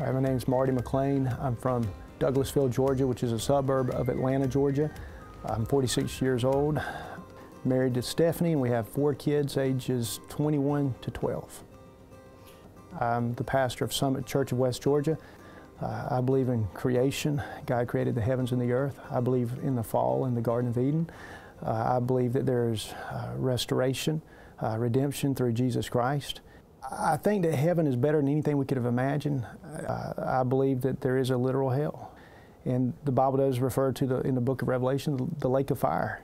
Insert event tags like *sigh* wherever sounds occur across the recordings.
All right, my name is Marty McLain. I'm from Douglasville, Georgia, which is a suburb of Atlanta, Georgia. I'm 46 years old, married to Stephanie, and we have four kids ages 21 to 12. I'm the pastor of Summit Church of West Georgia. Uh, I believe in creation. God created the heavens and the earth. I believe in the fall in the Garden of Eden. Uh, I believe that there's uh, restoration, uh, redemption through Jesus Christ. I think that heaven is better than anything we could have imagined. Uh, I believe that there is a literal hell. And the Bible does refer to the, in the book of Revelation, the lake of fire.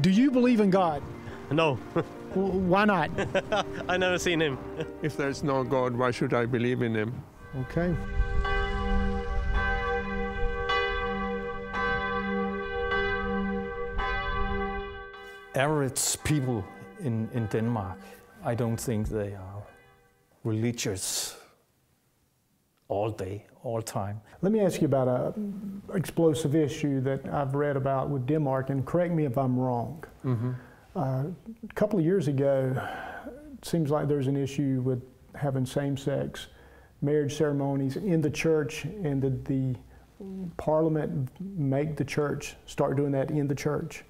Do you believe in God? No, *laughs* Why not? *laughs* I never seen him. *laughs* If there's no God, why should I believe in him? Okay. average people in, in Denmark, I don't think they are religious all day, all time. Let me ask you about a explosive issue that I've read about with Denmark, and correct me if I'm wrong. Uh, a couple of years ago, it seems like there's an issue with having same-sex marriage ceremonies in the church, and did the parliament make the church start doing that in the church?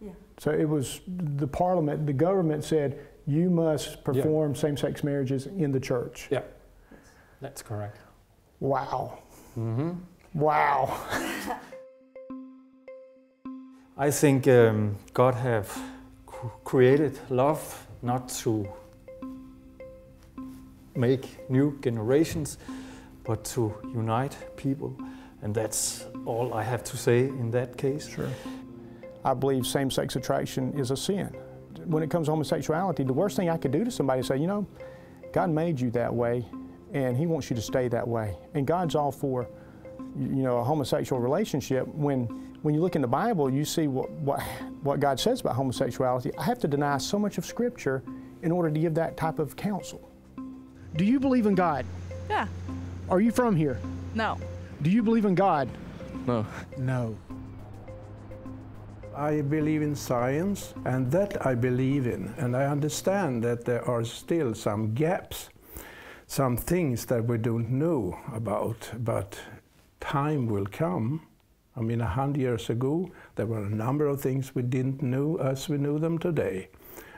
Yeah. So it was the parliament, the government said, you must perform same-sex marriages in the church. Yeah, that's correct. Wow. Mhm. Wow. *laughs* I think um, God have created love not to make new generations, but to unite people, and that's all I have to say in that case. Sure. I believe same-sex attraction is a sin. When it comes to homosexuality, the worst thing I could do to somebody is say, you know, God made you that way, and He wants you to stay that way. And God's all for, you know, a homosexual relationship. When when you look in the Bible, you see what what what God says about homosexuality. I have to deny so much of Scripture in order to give that type of counsel. Do you believe in God? Yeah. Are you from here? No. Do you believe in God? No. No. I believe in science, and that I believe in. And I understand that there are still some gaps, some things that we don't know about, but time will come. I mean, a hundred years ago, there were a number of things we didn't know as we know them today.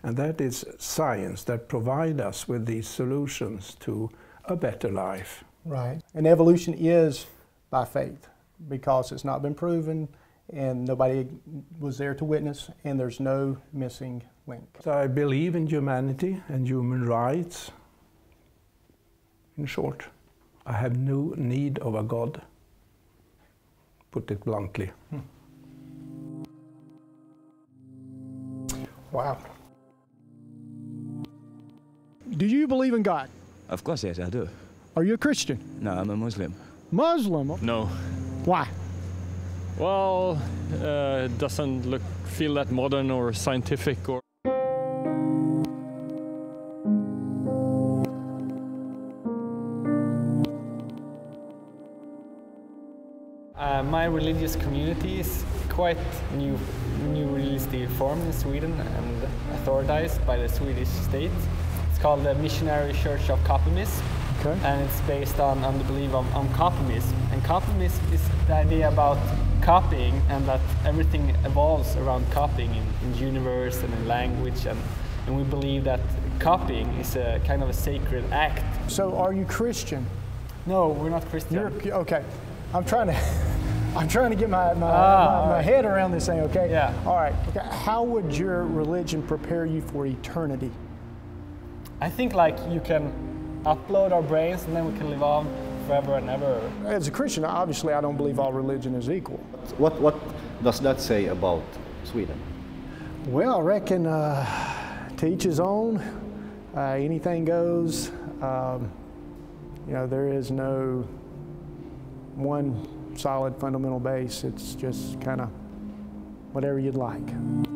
And that is science that provide us with these solutions to a better life. Right. And evolution is by faith because it's not been proven and nobody was there to witness and there's no missing link. So I believe in humanity and human rights. In short, I have no need of a God, put it bluntly. Wow. Do you believe in God? Of course, yes, I do. Are you a Christian? No, I'm a Muslim. Muslim? No. Why? Well, uh, it doesn't look feel that modern or scientific or. Uh, my religious community is quite new, newly formed in Sweden and authorized by the Swedish state. It's called the Missionary Church of Kopimism, Okay. and it's based on, on the belief of, on Kopimism. And Kopimism is the idea about copying and that everything evolves around copying in, in universe and in language. And, and we believe that copying is a kind of a sacred act. So are you Christian? No, we're not Christian. You're okay. I'm trying to *laughs* I'm trying to get my, my, Ah, my, my alright. head around this thing, okay? Yeah. All right. Okay. How would your religion prepare you for eternity? I think like you can upload our brains and then we can live on forever and ever. As a Christian, obviously I don't believe all religion is equal. What, what does that say about Sweden? Well, I reckon uh, to each his own. Uh, anything goes. Um, you know, there is no one solid fundamental base. It's just kind of whatever you'd like.